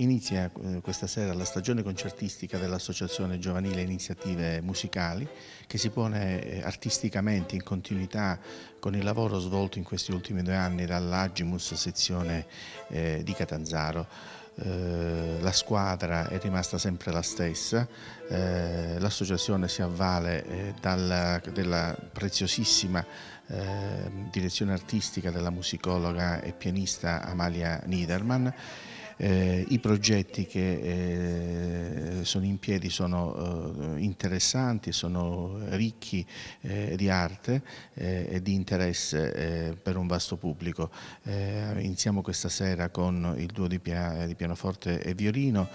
Inizia eh, questa sera la stagione concertistica dell'Associazione Giovanile Iniziative Musicali che si pone eh, artisticamente in continuità con il lavoro svolto in questi ultimi due anni dall'Agimus sezione eh, di Catanzaro. La squadra è rimasta sempre la stessa, l'associazione si avvale della preziosissima direzione artistica della musicologa e pianista Amalia Niederman eh, I progetti che eh, sono in piedi sono eh, interessanti, sono ricchi eh, di arte eh, e di interesse eh, per un vasto pubblico. iniziamo questa sera con il duo di, pia di pianoforte e violino,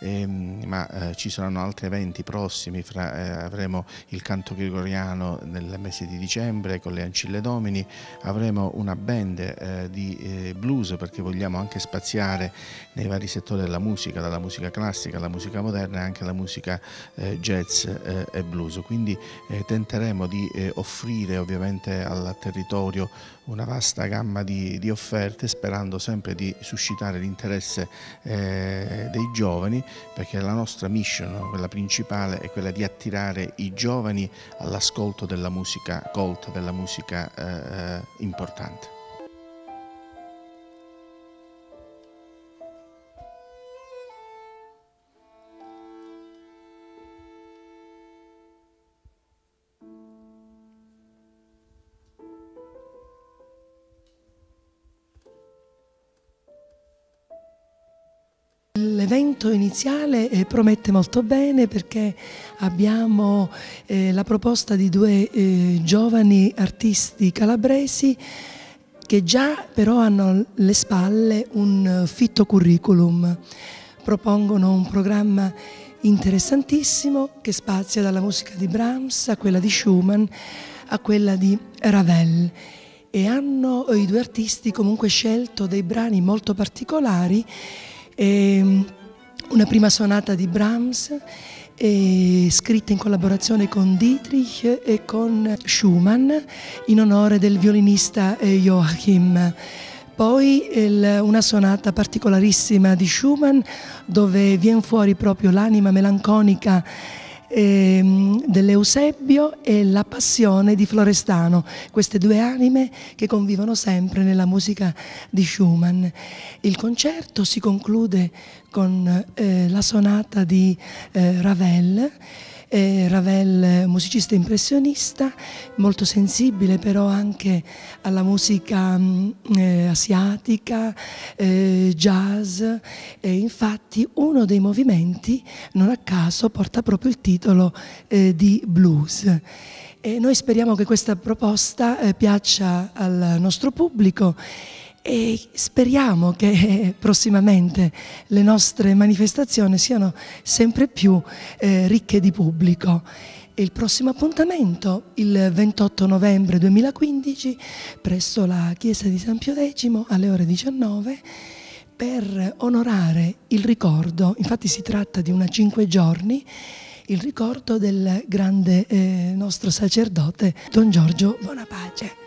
ehm, ma ci saranno altri eventi prossimi, fra, avremo il canto gregoriano nel mese di dicembre con le Ancille Domini, avremo una band di blues perché vogliamo anche spaziare nei vari settori della musica, dalla musica classica alla musica moderna e anche alla musica eh, jazz eh, e blues. Quindi eh, tenteremo di eh, offrire ovviamente al territorio una vasta gamma di, di offerte sperando sempre di suscitare l'interesse eh, dei giovani perché la nostra mission, quella principale, è quella di attirare i giovani all'ascolto della musica colta, della musica importante. L'evento iniziale eh, promette molto bene perché abbiamo eh, la proposta di due eh, giovani artisti calabresi che già però hanno alle spalle un fitto curriculum, propongono un programma interessantissimo che spazia dalla musica di Brahms a quella di Schumann a quella di Ravel. E hanno i due artisti comunque scelto dei brani molto particolari una prima sonata di Brahms scritta in collaborazione con Dietrich e con Schumann in onore del violinista eh, Joachim. Poi una sonata particolarissima di Schumann dove viene fuori proprio l'anima melanconica ehm, dell'Eusebio e la passione di Florestano, queste due anime che convivono sempre nella musica di Schumann. Il concerto si conclude con eh, la sonata di eh, Ravel eh, Ravel musicista impressionista, molto sensibile però anche alla musica mm, eh, asiatica, eh, jazz e infatti uno dei movimenti non a caso porta proprio il titolo eh, di blues. E noi speriamo che questa proposta eh, piaccia al nostro pubblico e speriamo che prossimamente le nostre manifestazioni siano sempre più eh, ricche di pubblico. il prossimo appuntamento il 28 novembre 2015 presso la chiesa di San Pio X alle ore 19 per onorare il ricordo, infatti si tratta di una cinque giorni, il ricordo del grande eh, nostro sacerdote Don Giorgio Bonapace.